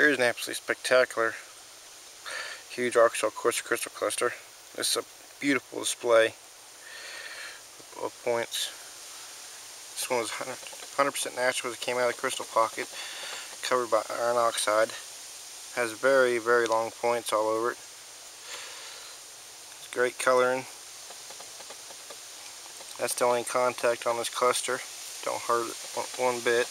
Here's an absolutely spectacular, huge Arkansas quartz crystal cluster. This is a beautiful display of points. This one was 100% natural it came out of the crystal pocket, covered by iron oxide. Has very, very long points all over it. It's great coloring. That's the only contact on this cluster. Don't hurt it one bit.